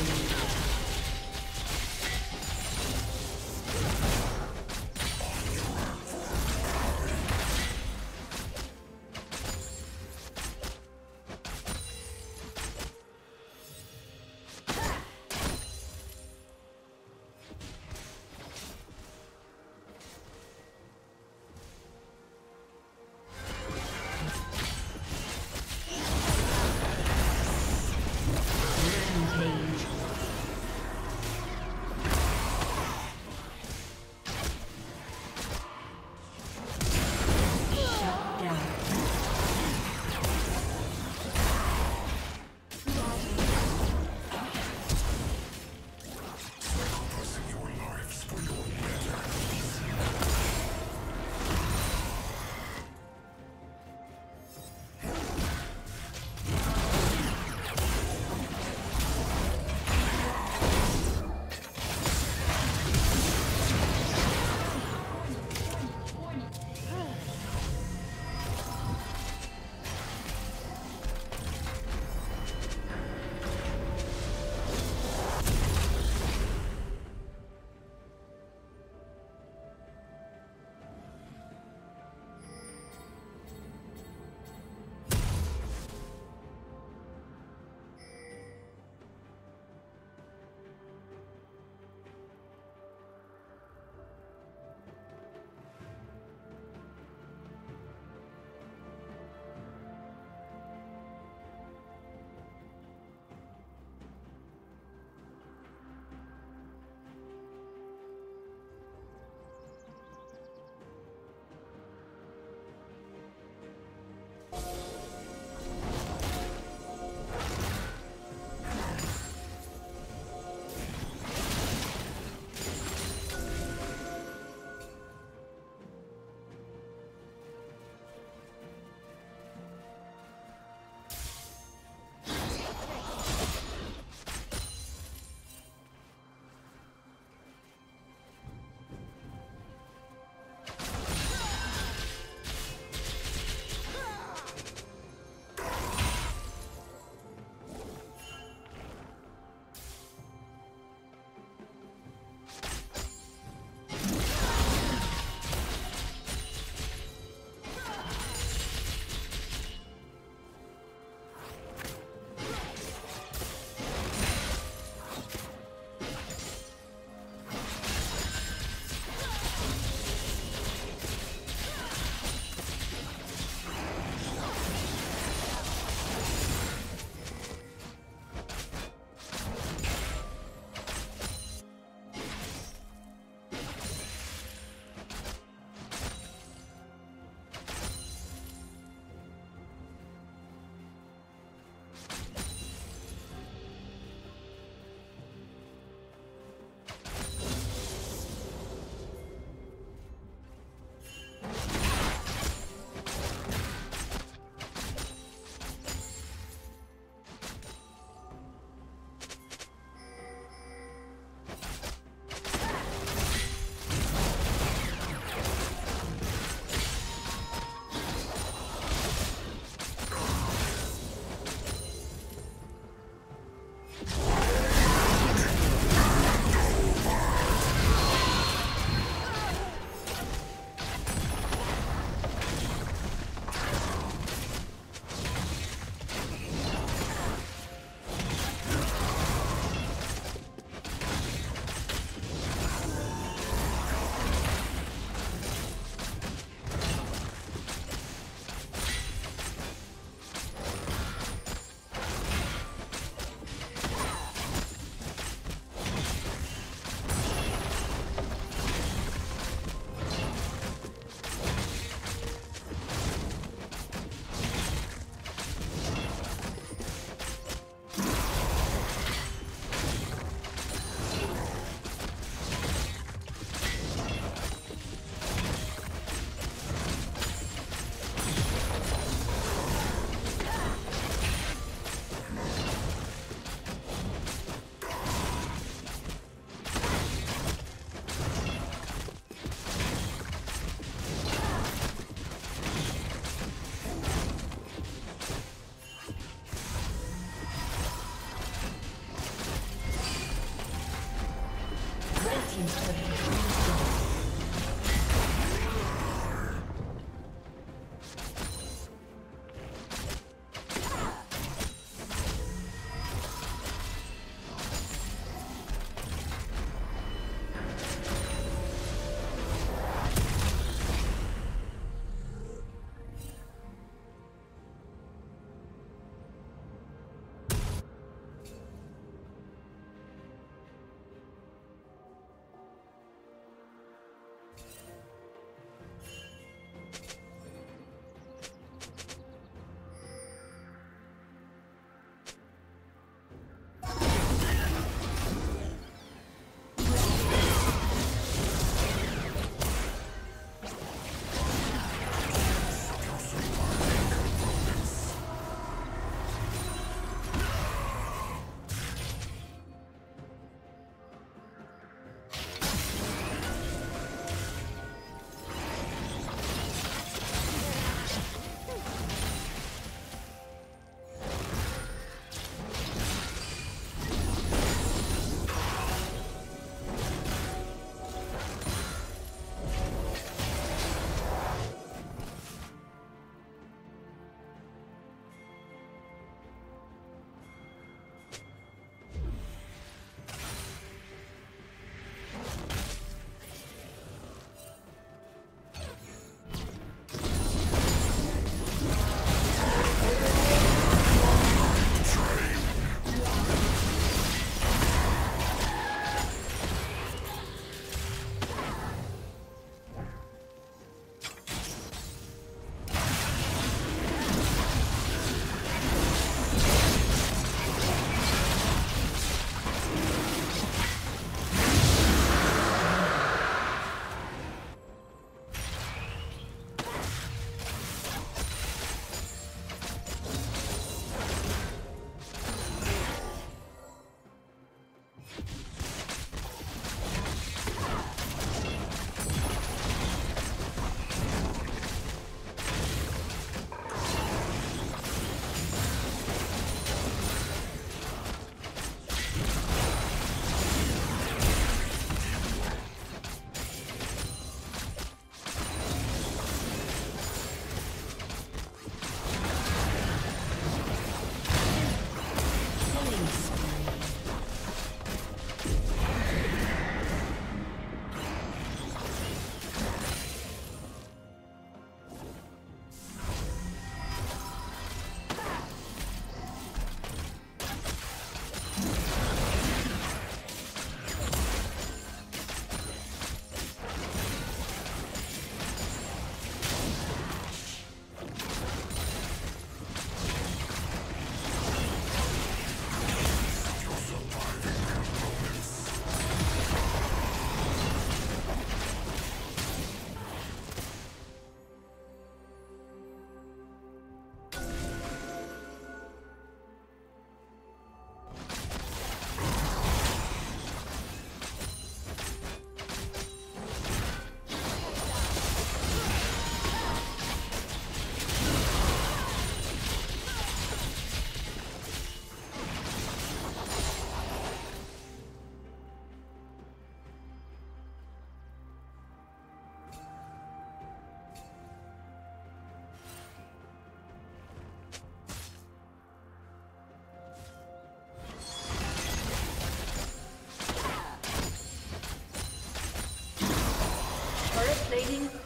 Thank you.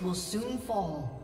Will soon fall.